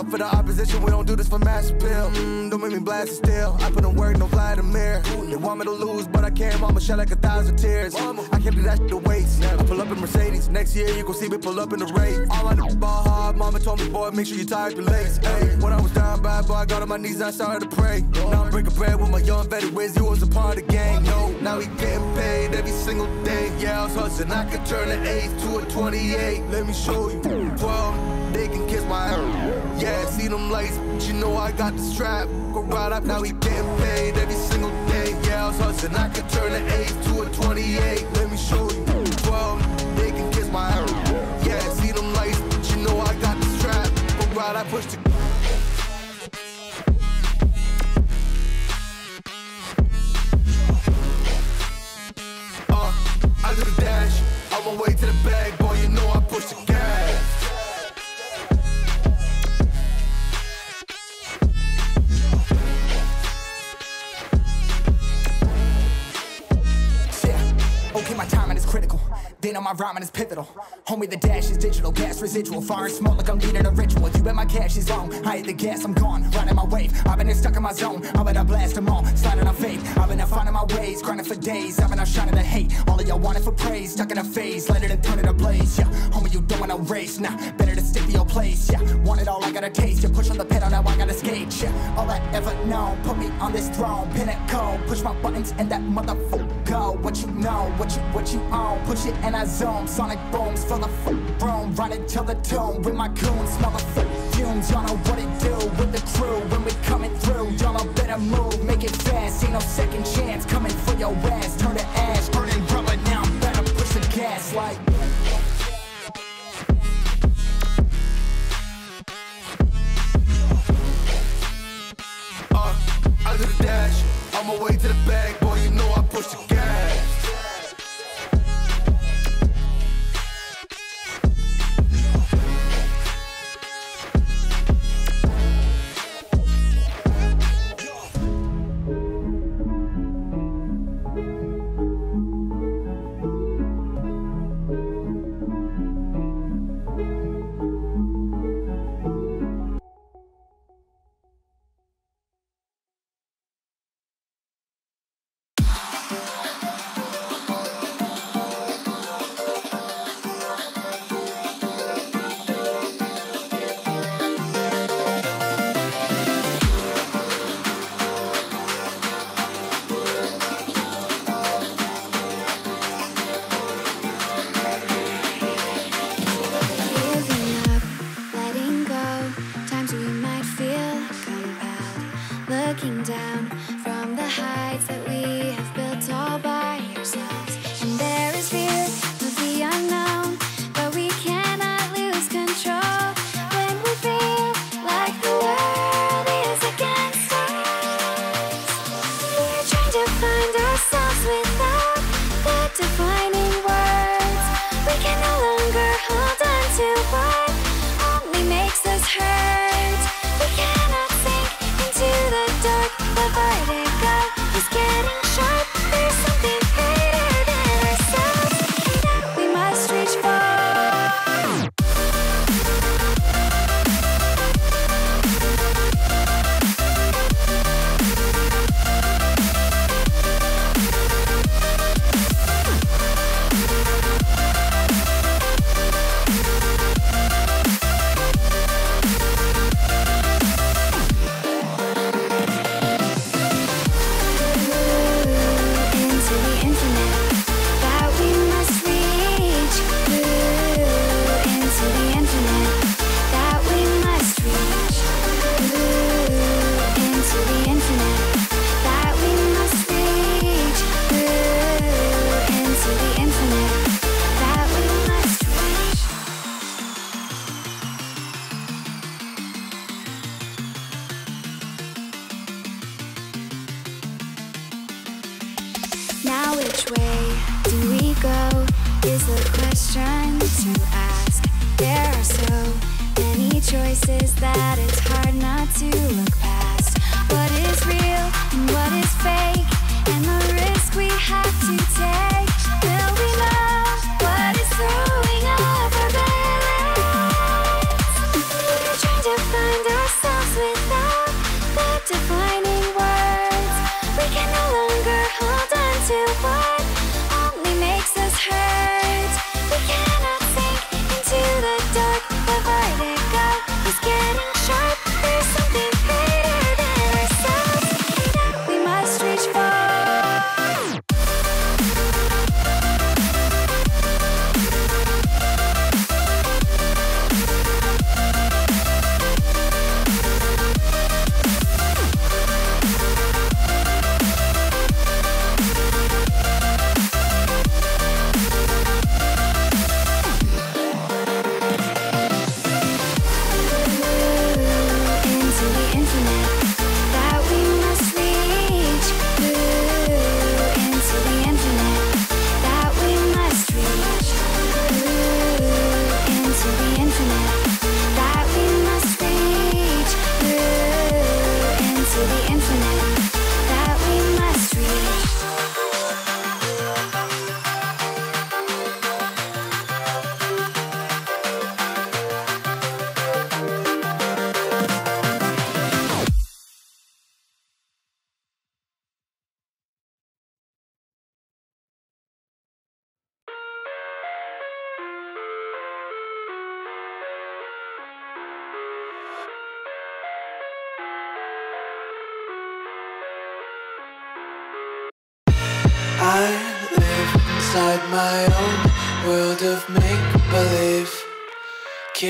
out for the opposition, we don't do this for mass appeal. Mm, don't make me blast it still. I put in work, no Vladimir. They want me to lose, but I can't. Mama shed like a thousand tears. I can't do that shit to waste. I pull up in Mercedes. Next year, you gon' see me pull up in the race. All I know ball hard. Mama told me, boy, make sure you tie up your legs. Hey, when I was down bad, boy, I got on my knees I started to pray. Now I'm breaking bread with my young Betty Wiz. You was a part of the gang. No, now he getting paid every single day. Yeah, I was hustling. I could turn an 8 to a 28. Let me show you. 12, they can kiss my ass. Yeah, see them lights, but you know I got the strap. Go right up, now he getting paid every single day. Yeah, I was hustling. I could turn an 8 to a 28. Let me show you. 12, they can kiss my ass. Yeah, see them lights, but you know I got the strap. Go right, I push the Uh, I do the dash, on my way to the bag, my rhyming is pivotal. Homie, the dash is digital, gas residual. Fire and smoke like I'm leading a ritual. You bet my cash is long. I hit the gas, I'm gone. Riding my wave. I've been here stuck in my zone. I bet I blast them all. Sliding on faith. I've been out finding my ways. Grinding for days. I've been out shining the hate. All of y'all wanted for praise. Stuck in a phase. Let it and turn it ablaze. Yeah. Homie, you don't want to race. Nah, better to stick to your place. Yeah. Want it all, I gotta taste. You push on the pedal, now I gotta skate. Yeah. All I ever known. Put me on this throne. Pinnacle. Push my buttons and that motherfucker go. What you know, what you, what you own. Push it and I. Sonic booms full the f- room. Run it till the tomb with my goons. Smell the f- fumes. Y'all know what it do with the crew when we coming through. Y'all know better move, make it fast. Ain't no second chance coming for your ass. Turn to ash, burning rubber now. I'm Better push the gas like.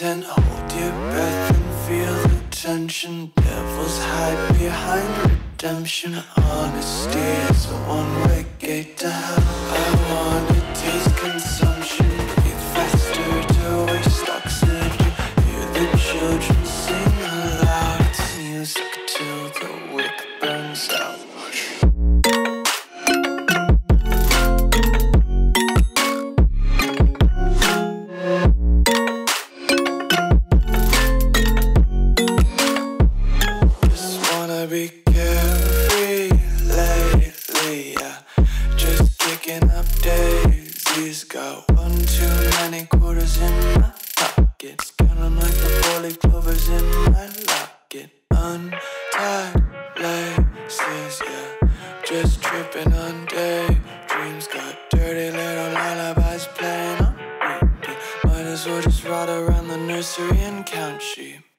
Content, hold your breath and feel the tension. Devils hide behind redemption. Honesty is a one-way gate to hell. I wanna and count sheep.